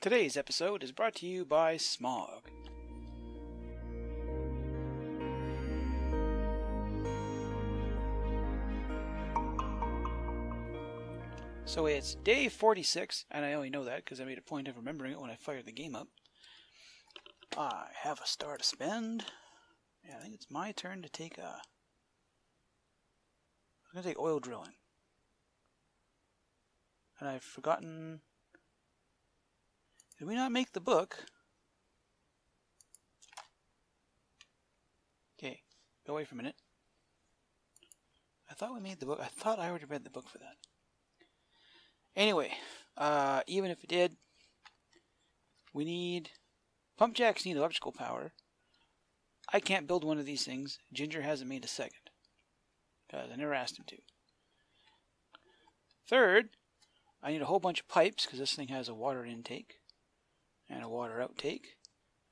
Today's episode is brought to you by Smog. So it's day 46, and I only know that because I made a point of remembering it when I fired the game up. I have a star to spend. Yeah, I think it's my turn to take a. I'm going to take oil drilling. And I've forgotten. Did we not make the book? Okay, go away for a minute. I thought we made the book. I thought I already read the book for that. Anyway, uh, even if it did, we need pump jacks need electrical power. I can't build one of these things. Ginger hasn't made a second because I never asked him to. Third, I need a whole bunch of pipes because this thing has a water intake and a water outtake,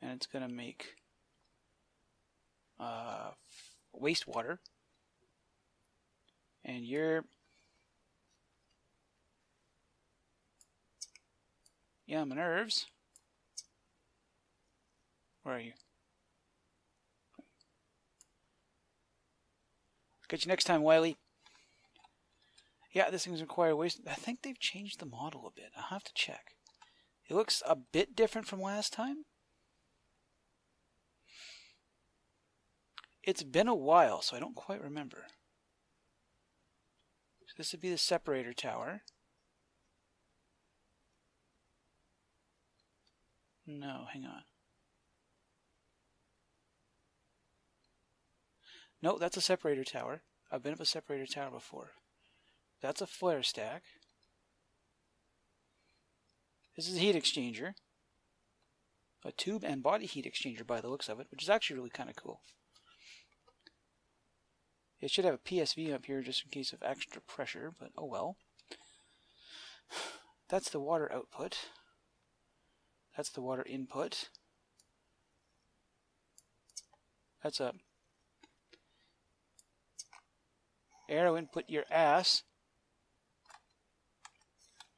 and it's going to make uh, wastewater. And you're Yeah, my nerves. Where are you? Catch you next time, Wiley. Yeah, this thing's require waste. I think they've changed the model a bit. I'll have to check. It looks a bit different from last time. It's been a while, so I don't quite remember. So this would be the separator tower. No, hang on. No, that's a separator tower. I've been up a separator tower before. That's a flare stack. This is a heat exchanger. A tube and body heat exchanger by the looks of it, which is actually really kind of cool. It should have a PSV up here just in case of extra pressure, but oh well. That's the water output. That's the water input. That's a arrow input your ass.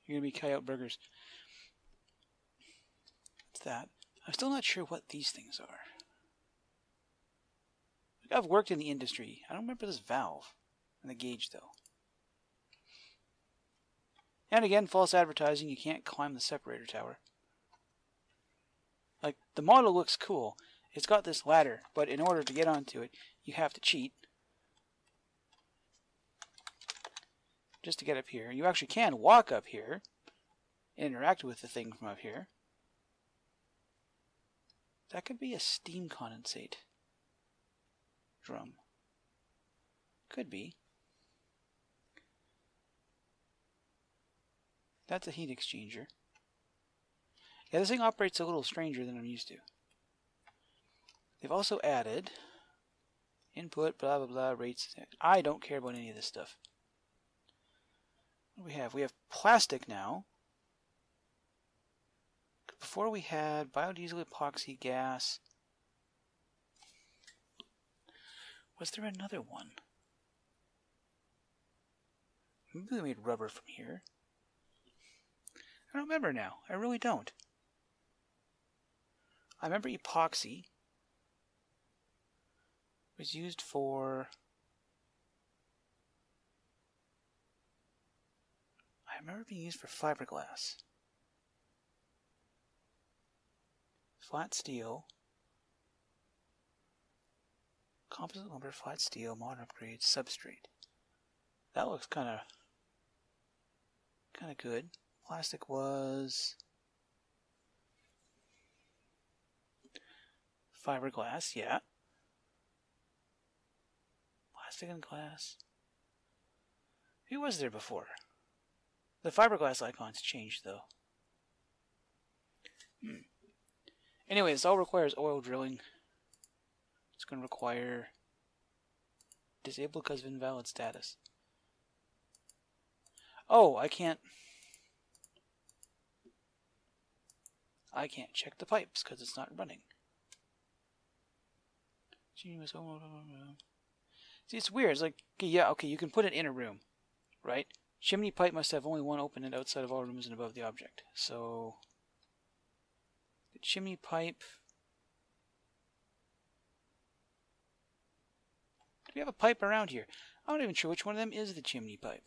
You're going to be coyote burgers. That? I'm still not sure what these things are. I've worked in the industry. I don't remember this valve and the gauge though. And again, false advertising. You can't climb the separator tower. Like, the model looks cool. It's got this ladder, but in order to get onto it, you have to cheat. Just to get up here. You actually can walk up here, interact with the thing from up here. That could be a steam condensate drum. Could be. That's a heat exchanger. Yeah, this thing operates a little stranger than I'm used to. They've also added input, blah, blah, blah, rates. I don't care about any of this stuff. What do we have? We have plastic now. Before we had biodiesel, epoxy, gas. Was there another one? Maybe we made rubber from here. I don't remember now. I really don't. I remember epoxy was used for I remember being used for fiberglass. Flat steel. Composite lumber, flat steel, modern upgrades, substrate. That looks kind of kind of good. Plastic was Fiberglass, yeah. Plastic and glass. Who was there before? The fiberglass icon's changed, though. Hmm. Anyway, this all requires oil drilling. It's going to require disabled because of invalid status. Oh, I can't... I can't check the pipes because it's not running. See, it's weird. It's like, yeah, okay, you can put it in a room, right? Chimney pipe must have only one open end outside of all rooms and above the object. So, chimney pipe. Do we have a pipe around here? I'm not even sure which one of them is the chimney pipe.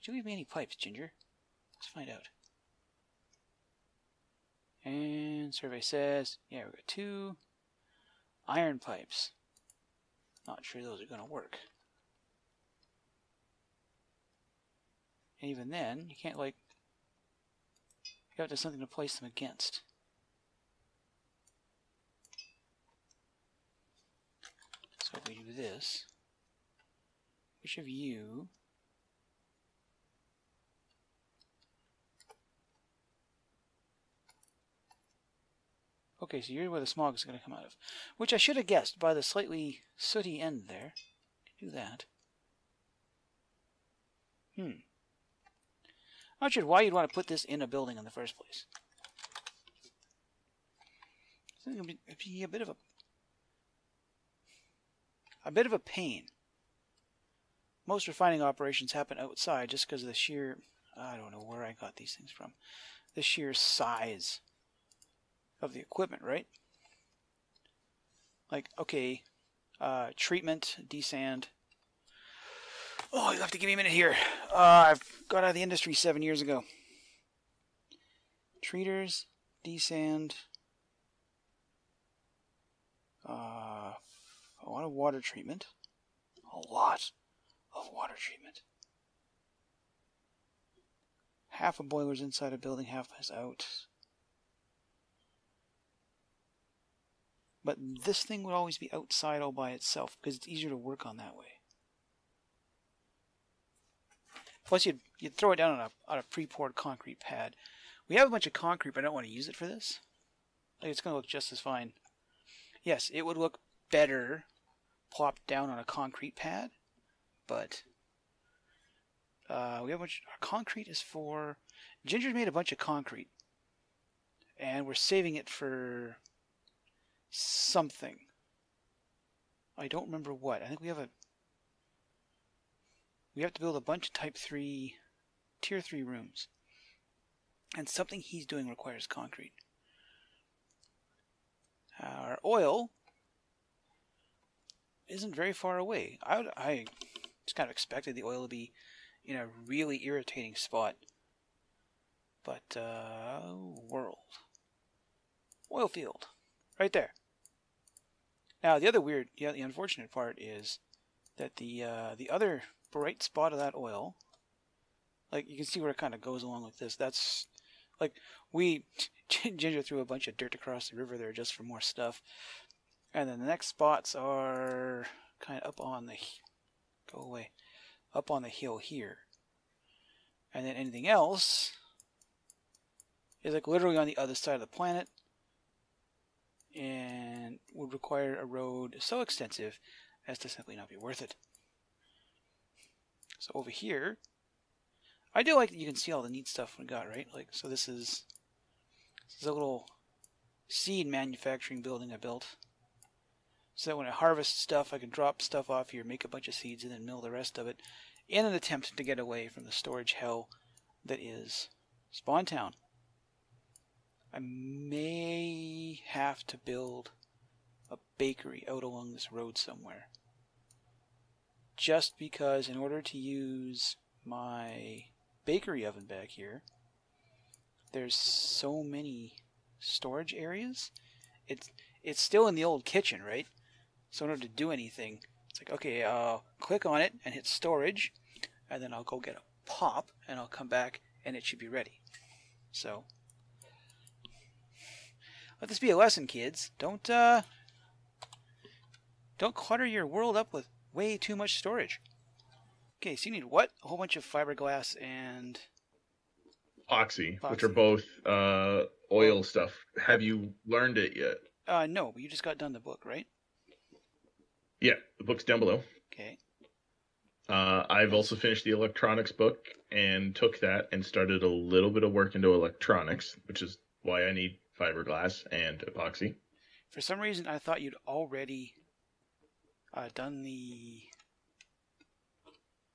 Did you leave me any pipes, Ginger? Let's find out. And survey says, yeah, we've got two iron pipes. Not sure those are going to work. And even then, you can't like, you have to something to place them against. So if we do this, which of you Okay, so you're where the smog is going to come out of. Which I should have guessed by the slightly sooty end there. Do that. Hmm. Not sure why you'd want to put this in a building in the first place. It's going to be a bit of a a bit of a pain. Most refining operations happen outside just because of the sheer I don't know where I got these things from. The sheer size of the equipment, right? Like, okay, uh, treatment, desand. Oh, you have to give me a minute here. Uh, I've got out of the industry seven years ago. Treaters, desand. Uh, a lot of water treatment. A lot of water treatment. Half a boiler's inside a building, half is out. But this thing would always be outside all by itself because it's easier to work on that way. Plus, you'd, you'd throw it down on a, on a pre-poured concrete pad. We have a bunch of concrete, but I don't want to use it for this. Like, it's going to look just as fine. Yes, it would look better plopped down on a concrete pad, but uh, we have a bunch. Our concrete is for. Ginger's made a bunch of concrete, and we're saving it for something. I don't remember what. I think we have a we have to build a bunch of type 3 tier 3 rooms. And something he's doing requires concrete. Our oil isn't very far away. I would, I just kind of expected the oil to be in a really irritating spot. But uh world. Oil field. Right there. Now, the other weird, yeah, the unfortunate part is that the uh, the other bright spot of that oil, like you can see where it kind of goes along with this. That's like we Ginger threw a bunch of dirt across the river there just for more stuff, and then the next spots are kind of up on the go away, up on the hill here, and then anything else is like literally on the other side of the planet and would require a road so extensive as to simply not be worth it. So over here, I do like that you can see all the neat stuff we got, right? Like, so this is, this is a little seed manufacturing building I built. So that when I harvest stuff, I can drop stuff off here, make a bunch of seeds, and then mill the rest of it in an attempt to get away from the storage hell that is Spawn Town. I may have to build a bakery out along this road somewhere. Just because in order to use my bakery oven back here, there's so many storage areas. It's it's still in the old kitchen, right? So in order to do anything, it's like okay, uh, click on it and hit storage, and then I'll go get a pop, and I'll come back, and it should be ready. So let this be a lesson, kids. Don't uh don't clutter your world up with way too much storage. Okay, so you need what? A whole bunch of fiberglass and epoxy, which are both uh, oil stuff. Have you learned it yet? Uh, no, but you just got done the book, right? Yeah, the book's down below. Okay. Uh, I've also finished the electronics book and took that and started a little bit of work into electronics, which is why I need fiberglass and epoxy. For some reason, I thought you'd already uh, done the.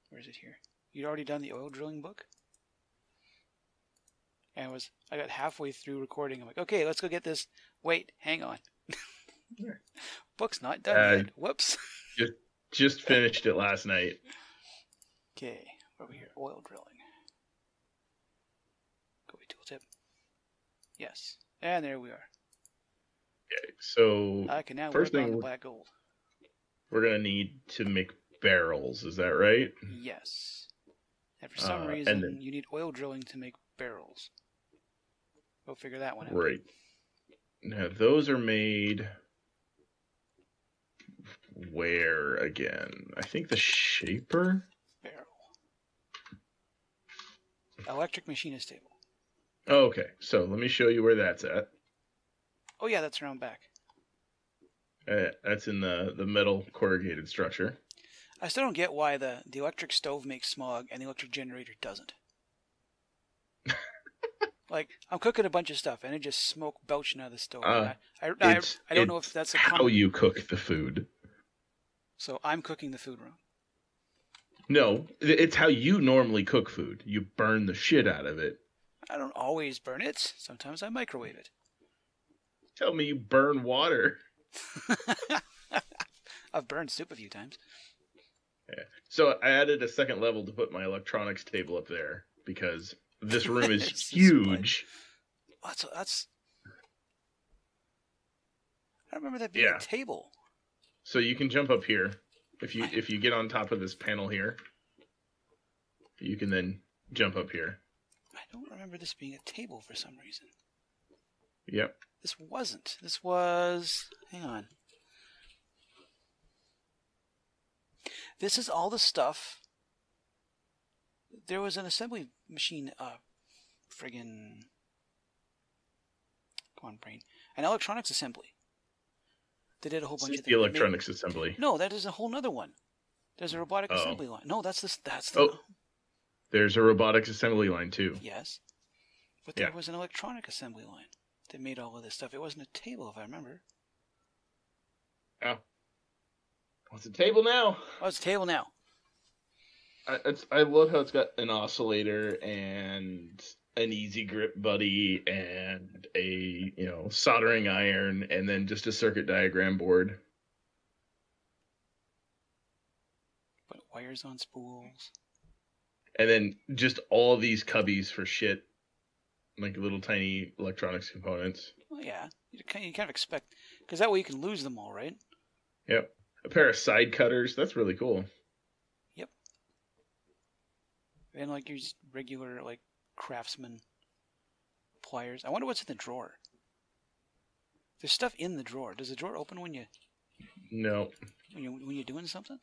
Where is it here? You'd already done the oil drilling book? And I was I got halfway through recording. I'm like, okay, let's go get this. Wait, hang on. Book's not done Uh, yet. Whoops. Just finished it last night. Okay, over here, oil drilling. Go tooltip. Yes, and there we are. Okay, so I can now First work on thing the black gold. We're gonna need to make barrels. Is that right? Yes. And for some Uh, and reason, then- you need oil drilling to make barrels. Go figure that one out. Right. Now those are made where again? I think the shaper. Barrel. Electric machinist table. Oh, okay, so let me show you where that's at. Oh yeah, that's around back. Uh, that's in the the metal corrugated structure. I still don't get why the, the electric stove makes smog and the electric generator doesn't. like I'm cooking a bunch of stuff and it just smoke belching out of the stove. Uh, I, I, I, I don't know if that's a How you cook the food? So I'm cooking the food wrong. No, it's how you normally cook food. You burn the shit out of it. I don't always burn it. Sometimes I microwave it. Tell me you burn water. I've burned soup a few times. Yeah. So I added a second level to put my electronics table up there because this room is huge. That's that's. I remember that being Yeah. a table. So you can jump up here. If you if you get on top of this panel here, you can then jump up here. I don't remember this being a table for some reason. Yep. This wasn't. This was. Hang on. This is all the stuff. There was an assembly machine, uh, friggin'. Come on, brain. An electronics assembly. They did a whole bunch This of is the things. They made- electronics assembly. No, that is a whole nother one. There's a robotic Oh. assembly line. No, that's this. That's the. Oh. There's a robotics assembly line too. Yes. But there Yeah. was an electronic assembly line that made all of this stuff. It wasn't a table, if I remember. Oh. What's a table now? Oh, it's a table now. I, it's, I love how it's got an oscillator and an easy grip buddy and a you know soldering iron and then just a circuit diagram board. Put wires on spools. And then just all these cubbies for shit, like little tiny electronics components. Well, yeah. You kind you kind of expect. Because that way you can lose them all, right? Yep. A pair of side cutters. That's really cool. Yep, and like your regular, like, craftsman pliers. I wonder what's in the drawer. There's stuff in the drawer. Does the drawer open when you No. when you when you're doing something?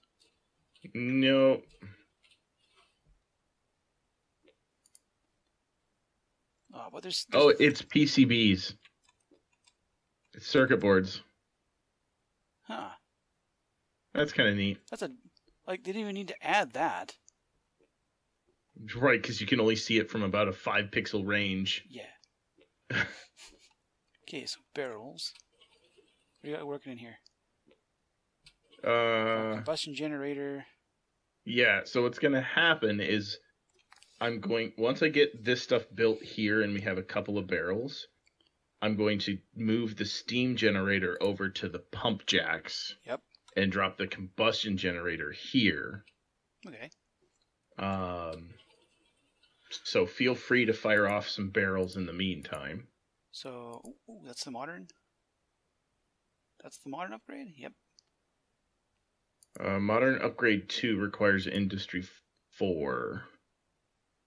No. Oh, but there's, there's Oh, it's PCBs. It's circuit boards. huh. That's kind of neat. That's a like they didn't even need to add that. Right, because you can only see it from about a five pixel range. Yeah. okay, so barrels. What do you got working in here? Uh, Combustion generator. yeah. So what's gonna happen is, I'm going once I get this stuff built here and we have a couple of barrels. I'm going to move the steam generator over to the pump jacks. Yep. And drop the combustion generator here. Okay. Um. So feel free to fire off some barrels in the meantime. So ooh, that's the modern. That's the modern upgrade. Yep. Uh, Modern Upgrade 2 requires Industry 4,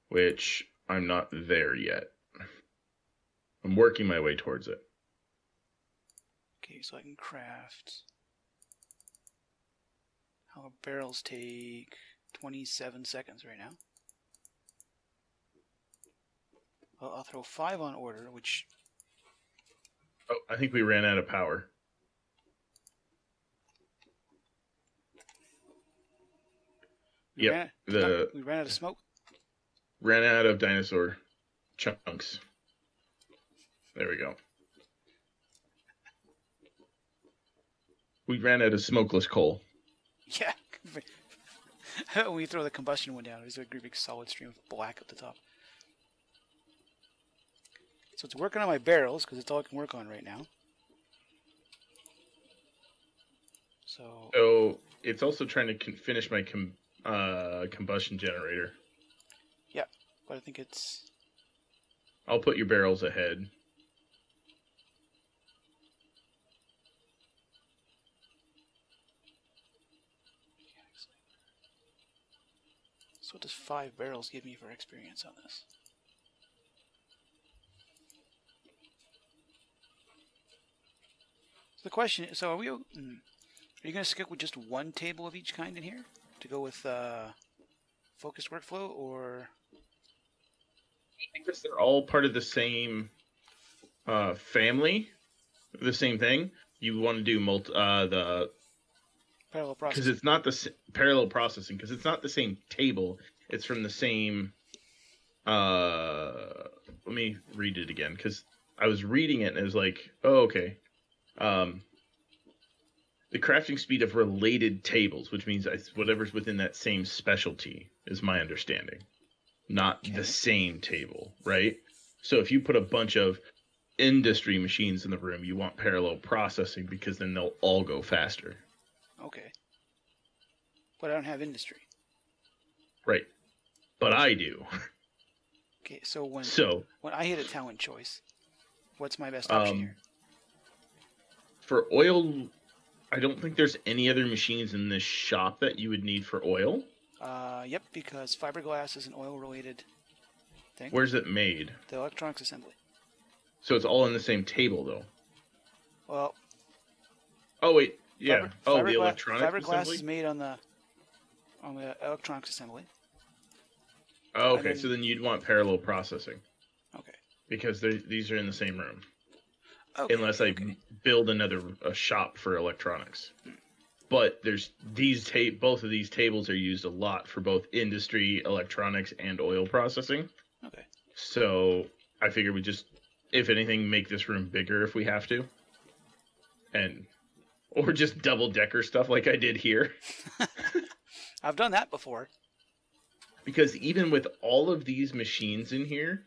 which I'm not there yet. I'm working my way towards it. Okay, so I can craft. How barrels take 27 seconds right now. Well, I'll throw five on order, which Oh, I think we ran out of power. we ran, the- we ran out of smoke. Ran out of dinosaur chunks. There we go. We ran out of smokeless coal. Yeah. when we throw the combustion one down, there's a great big solid stream of black at the top. So it's working on my barrels because it's all I can work on right now. So So it's also trying to finish my com- uh, combustion generator. But I think it's I'll put your barrels ahead. So what does five barrels give me for experience on this? So the question is, so are we, mm, are you going to stick with just one table of each kind in here to go with uh, focused workflow, or I guess they're all part of the same uh, family, the same thing. You want to do multi- uh, the parallel because processing? it's not the s- parallel processing because it's not the same table. It's from the same. Uh, let me read it again because I was reading it and it was like, oh okay. Um, the crafting speed of related tables, which means it's whatever's within that same specialty, is my understanding. Not Okay. the same table, right? So if you put a bunch of industry machines in the room, you want parallel processing because then they'll all go faster. Okay. But I don't have industry. Right. But I do. Okay, so when So when I hit a talent choice, what's my best option Um, here? for oil, I don't think there's any other machines in this shop that you would need for oil. Uh, yep, because fiberglass is an oil-related thing. Where's it made? The electronics assembly. So it's all in the same table though. Well, Oh wait, yeah. fiber- oh, the fibergla- electronic fiberglass assembly. is made on the on the electronics assembly. Oh, okay. then- So then you'd want parallel processing Okay. because these are in the same room. Okay. unless I okay. build another a shop for electronics. But there's these ta- both of these tables are used a lot for both industry, electronics, and oil processing. Okay. So I figure we just, if anything, make this room bigger if we have to, and or just double decker stuff like I did here. I've done that before. Because even with all of these machines in here,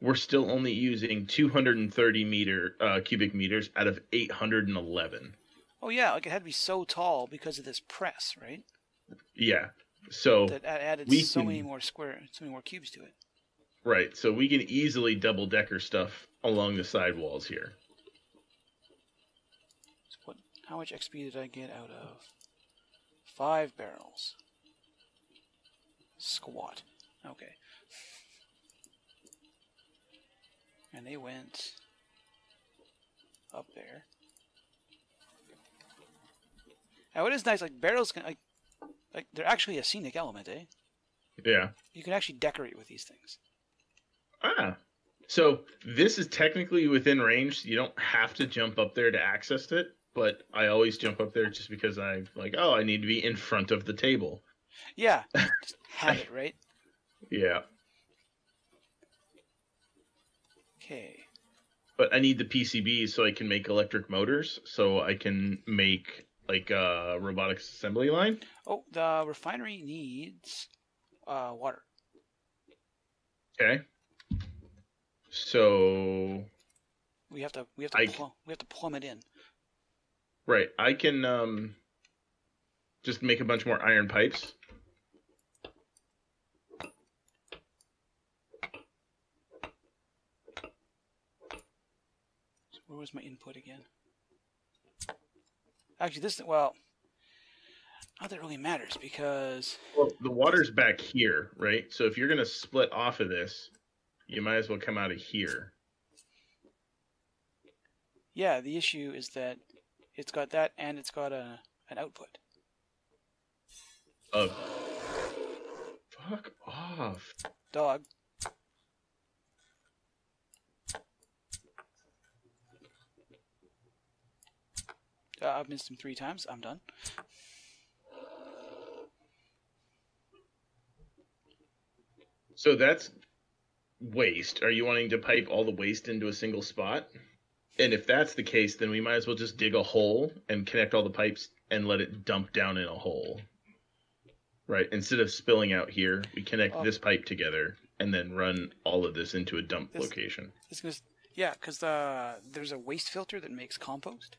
we're still only using 230 meter uh, cubic meters out of 811. Oh yeah, like it had to be so tall because of this press, right? Yeah. So That added we so can- many more square, so many more cubes to it. right, so we can easily double decker stuff along the side walls here. So what? How much XP did I get out of five barrels? Squat. Okay. And they went up there. Now it is nice, like barrels can like, like they're actually a scenic element, eh? Yeah. You can actually decorate with these things. Ah. So this is technically within range. You don't have to jump up there to access it, but I always jump up there just because I'm like, oh, I need to be in front of the table. Yeah, just have it right. Yeah. Okay. But I need the PCBs so I can make electric motors, so I can make like a robotics assembly line. Oh, the refinery needs uh, water. Okay. So We have to we have to I- plumb, we have to plumb it in. right, I can um just make a bunch more iron pipes. So where was my input again? Actually, this well, not that it really matters because Well, the water's back here, right? So if you're gonna split off of this, you might as well come out of here. yeah, the issue is that it's got that and it's got a an output. Of fuck off. Dog. Uh, I've missed him three times. I'm done. So that's waste. Are you wanting to pipe all the waste into a single spot? And if that's the case, then we might as well just dig a hole and connect all the pipes and let it dump down in a hole. Right? Instead of spilling out here, we connect Oh. this pipe together and then run all of this into a dump This- location. This is Yeah, because the there's a waste filter that makes compost.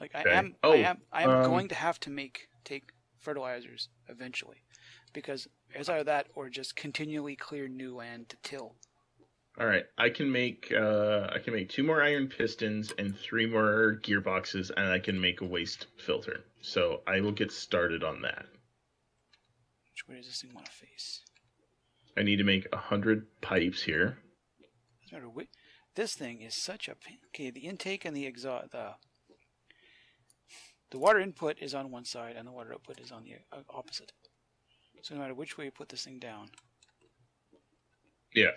Like I Okay. am, Oh, I am, I am um, going to have to make take fertilizers eventually, because it's either that or just continually clear new land to till. All right, I can make uh, I can make two more iron pistons and three more gearboxes, and I can make a waste filter. So I will get started on that. Which way does this thing want to face? I need to make a hundred pipes here. Doesn't matter whi- This thing is such a pain. Okay, the intake and the exhaust, the the water input is on one side and the water output is on the uh, opposite. So no matter which way you put this thing down, Yeah.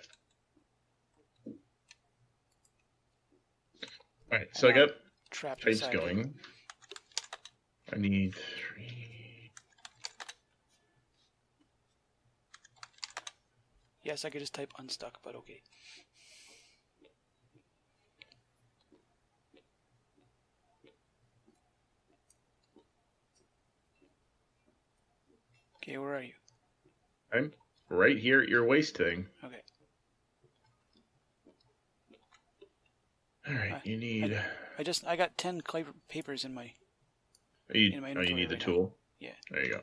All right, so I got trapped pipes going. I need three. Yes, I could just type unstuck, but okay. Okay, where are you? I'm right here at your waist thing. Okay. All right, I- you need. I just I got ten clay papers in my oh, You, in my oh, you need the right now. tool. Yeah. There you go.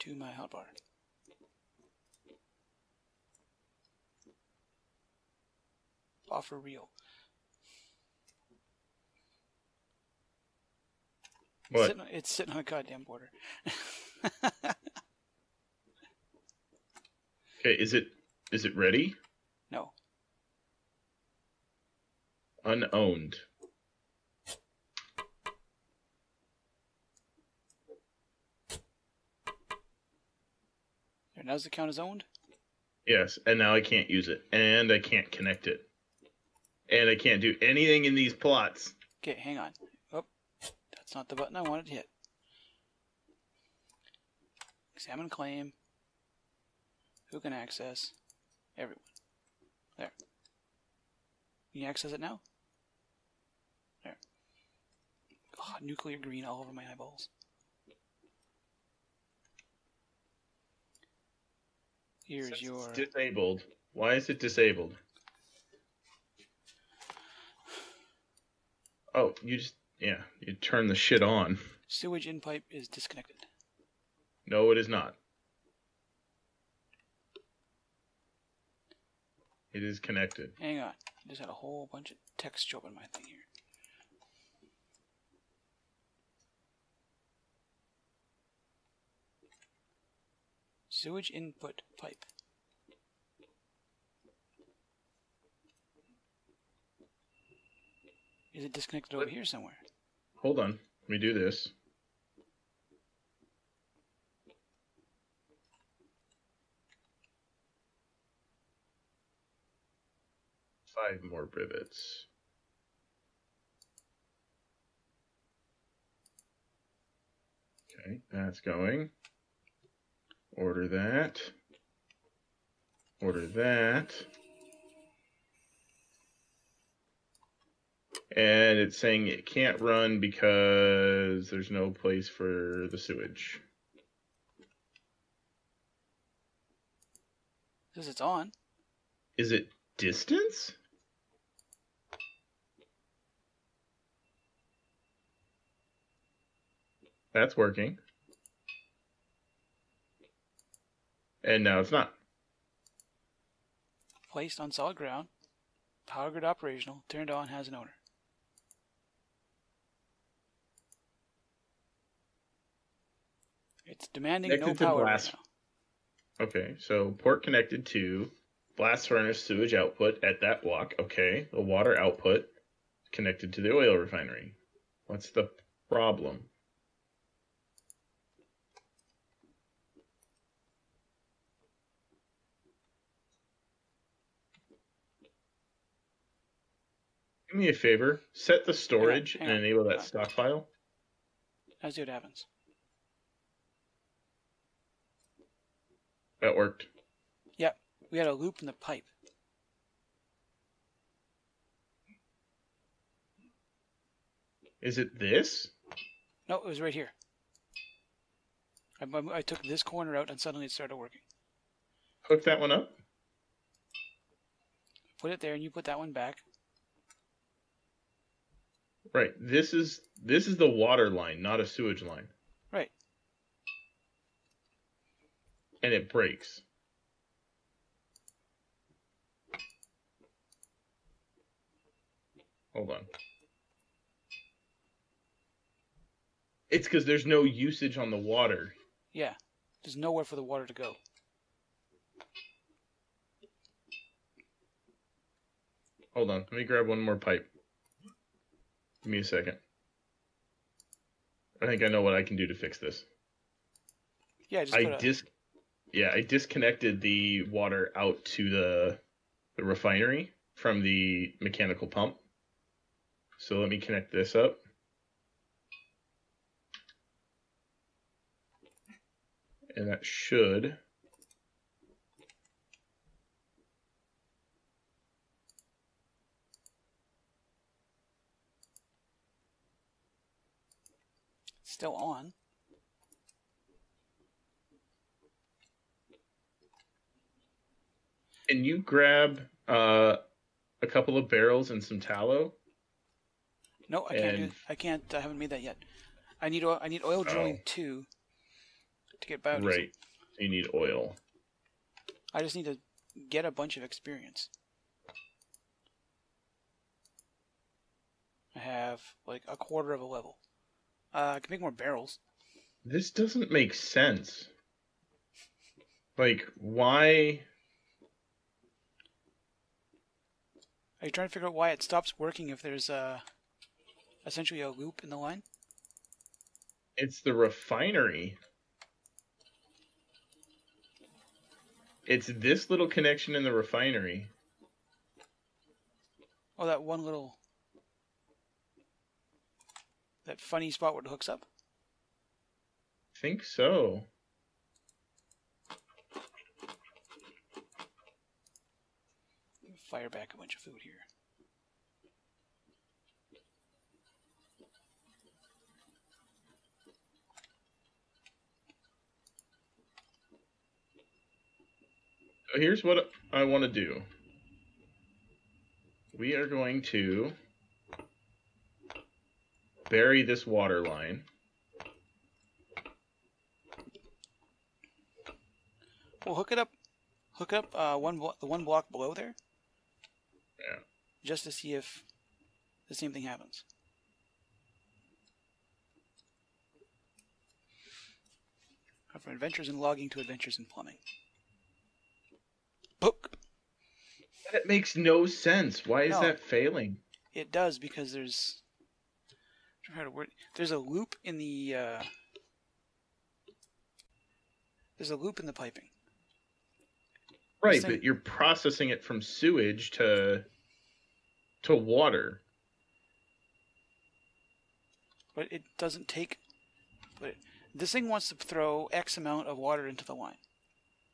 to my hotbar. Offer real. It's sitting, on- it's sitting on a goddamn border. Okay, is it is it ready? no. Unowned. There, now the it count as owned? Yes, and now I can't use it, and I can't connect it, and I can't do anything in these plots. Okay, hang on. Oh, that's not the button I wanted to hit. Examine claim. Who can access? Everyone. There. Can you access it now? There. God, nuclear green all over my eyeballs. Here's Since your. it's disabled. Why is it disabled? Oh, you just yeah, you turn the shit on. Sewage in pipe is disconnected. No, it is not. It is connected. Hang on. I just had a whole bunch of text show up on my thing here. Sewage input pipe. Is it disconnected over here somewhere? Hold on. Let me do this. Five more rivets. Okay, that's going. Order that. Order that. And it's saying it can't run because there's no place for the sewage. Says it's on. Is it distance? That's working. And now it's not. Placed on solid ground. Power grid operational. Turned on. Has an owner. It's demanding no Connected power blast- now. Okay, so port connected to blast furnace sewage output at that block. Okay, the water output connected to the oil refinery. What's the problem? Do me a favor, set the storage and enable that on. stockpile. Let's see what happens. That worked. Yep. We had a loop in the pipe. Is it this? No, it was right here. I, I- I took this corner out and suddenly it started working. Hook that one up. Put it there and you put that one back. Right. This is this is the water line, not a sewage line. Right. And it breaks. Hold on. It's because there's no usage on the water. Yeah. There's nowhere for the water to go. Hold on. Let me grab one more pipe. Give me a second. I think I know what I can do to fix this. Yeah, just I put a, dis yeah, I disconnected the water out to the the refinery from the mechanical pump. So let me connect this up. And that should still on. Can you grab uh, a couple of barrels and some tallow? No, I can't do I can't I haven't made that yet. I need oil I need oil drilling Oh. too to get biodiesel. Right. You need oil. I just need to get a bunch of experience. I have like a quarter of a level. Uh, I can make more barrels. This doesn't make sense. Like, why? Are you trying to figure out why it stops working if there's uh, essentially a loop in the line? It's the refinery. It's this little connection in the refinery. Oh, that one little. That funny spot where it hooks up? think so. Fire back a bunch of food here. Here's what I want to do. We are going to bury this water line. We'll hook it up. Hook up uh, one the one block below there. Just to see if the same thing happens. From adventures in logging to adventures in plumbing. Book. That makes no sense. Why is No. that failing? It does because there's. Trying to word- There's a loop in the. Uh, there's a loop in the piping. Right, but you're processing it from sewage to to water. But it doesn't take. But it, this thing wants to throw X amount of water into the line.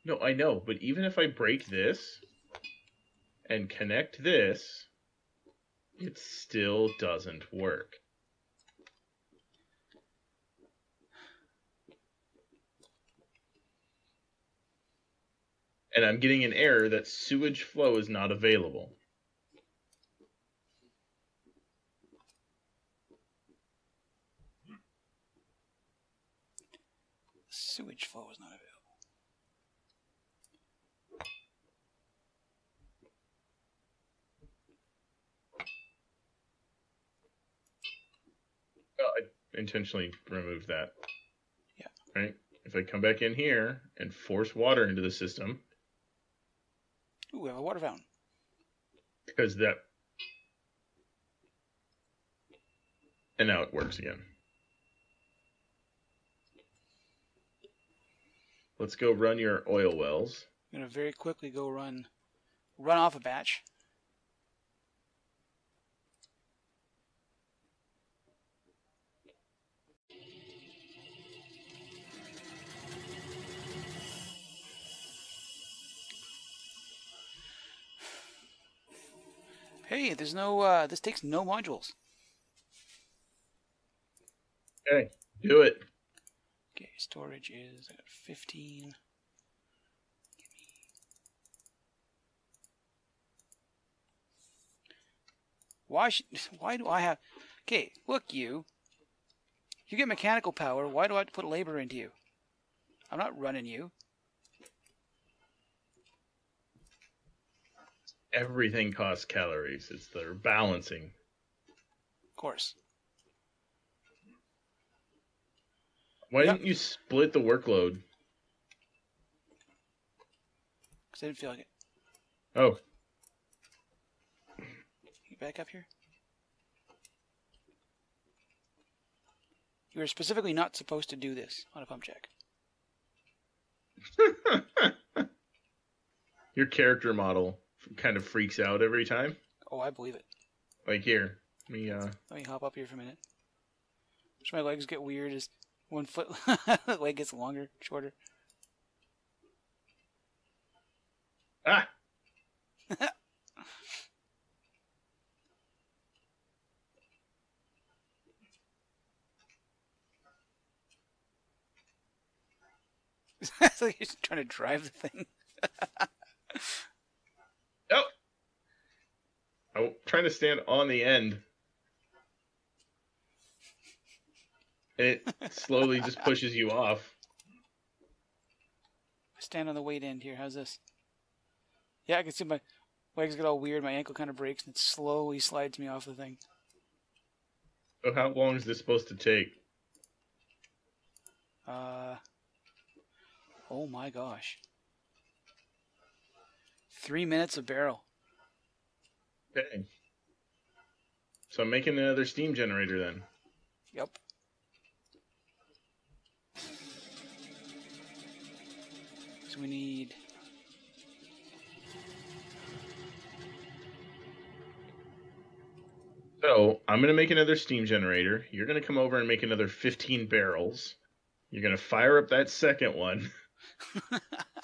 No, I know, but even if I break this and connect this, it still doesn't work. And I'm getting an error that sewage flow is not available. Sewage flow is not available. Oh, I intentionally removed that. Yeah. Right? If I come back in here and force water into the system, Ooh, we have a water fountain. because that. And now it works again. Let's go run your oil wells. I'm gonna very quickly go run, run off a batch. Hey, there's no. Uh, this takes no modules. Okay, do it. Okay. storage is I got 15. Why should, why do I have Okay, look you. You get mechanical power, why do I have to put labor into you? I'm not running you. Everything costs calories. It's the balancing. Of course. Why Yep. didn't you split the workload? Because I didn't feel like it. Oh, You back up here. You are specifically not supposed to do this on a pump jack. your character model kind of freaks out every time. Oh, I believe it. Like here, let me uh, Let me hop up here for a minute. Watch my legs get weird as one foot the leg gets longer, shorter. ah, it's like he's trying to drive the thing. oh, I'm trying to stand on the end. And it slowly just pushes you off. I Stand on the weight end here. How's this? Yeah, I can see my legs get all weird. My ankle kind of breaks and it slowly slides me off the thing. So how long is this supposed to take? Uh. Oh my gosh. Three minutes of barrel. Okay. So I'm making another steam generator then. Yep. We need. So I'm gonna make another steam generator. You're gonna come over and make another 15 barrels. You're gonna fire up that second one.